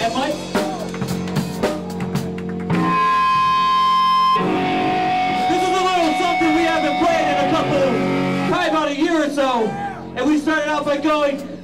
This is a little something we haven't played in a couple, probably about a year or so. And we started out by going,